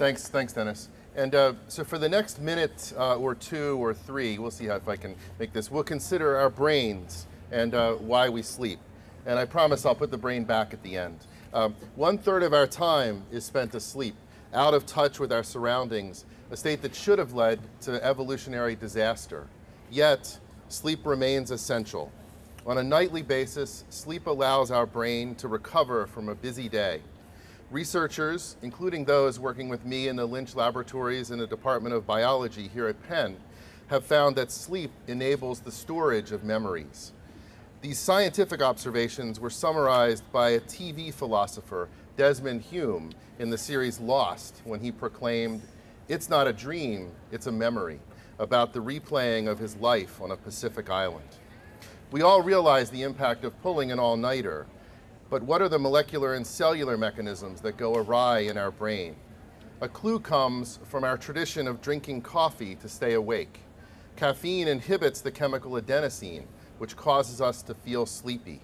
Thanks, thanks, Dennis. And uh, so for the next minute uh, or two or three, we'll see how if I can make this. We'll consider our brains and uh, why we sleep. And I promise I'll put the brain back at the end. Um, one third of our time is spent asleep, out of touch with our surroundings, a state that should have led to evolutionary disaster. Yet, sleep remains essential. On a nightly basis, sleep allows our brain to recover from a busy day. Researchers, including those working with me in the Lynch Laboratories in the Department of Biology here at Penn, have found that sleep enables the storage of memories. These scientific observations were summarized by a TV philosopher, Desmond Hume, in the series Lost, when he proclaimed, It's not a dream, it's a memory, about the replaying of his life on a Pacific island. We all realize the impact of pulling an all nighter, but what are the molecular and cellular mechanisms that go awry in our brain? A clue comes from our tradition of drinking coffee to stay awake. Caffeine inhibits the chemical adenosine, which causes us to feel sleepy.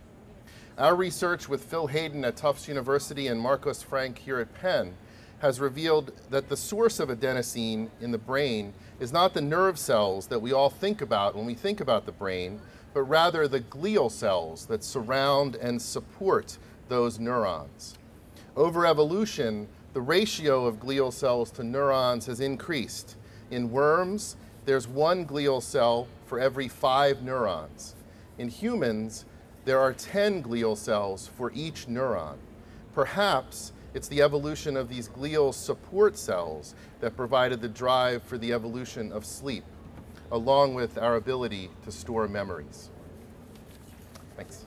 Our research with Phil Haydon at Tufts University and Marcos Frank here at Penn has revealed that the source of adenosine in the brain is not the nerve cells that we all think about when we think about the brain, but rather the glial cells that surround and support those neurons. Over evolution, the ratio of glial cells to neurons has increased. In worms, there's one glial cell for every five neurons. In humans, there are 10 glial cells for each neuron. Perhaps it's the evolution of these glial support cells that provided the drive for the evolution of sleep along with our ability to store memories. Thanks.